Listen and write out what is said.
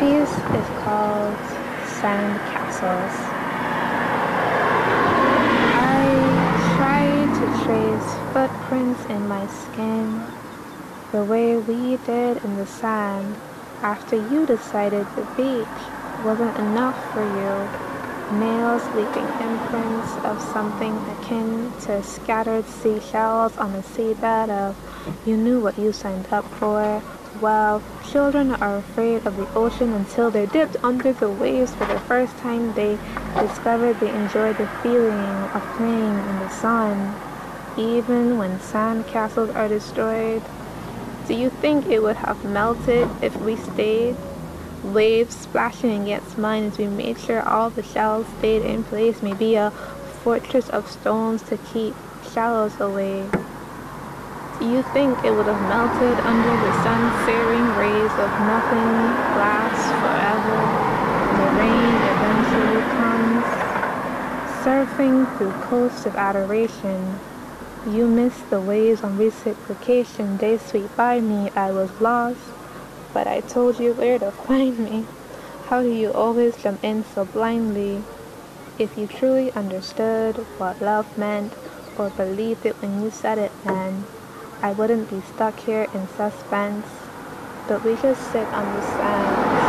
piece is called Sand Castles. I tried to trace footprints in my skin the way we did in the sand after you decided the beach wasn't enough for you. Nails leaving imprints of something akin to scattered seashells on the seabed of you knew what you signed up for well, children are afraid of the ocean until they're dipped under the waves for the first time. They discover they enjoy the feeling of playing in the sun, even when sand castles are destroyed. Do you think it would have melted if we stayed? Waves splashing against mine as we made sure all the shells stayed in place, maybe a fortress of stones to keep shallows away. You think it would have melted under the sun-searing rays of nothing lasts forever? The rain eventually comes. Surfing through coasts of adoration, you missed the waves on reciprocation. They sweep by me. I was lost, but I told you where to find me. How do you always jump in so blindly? If you truly understood what love meant, or believed it when you said it then, I wouldn't be stuck here in suspense, but we just sit on the sand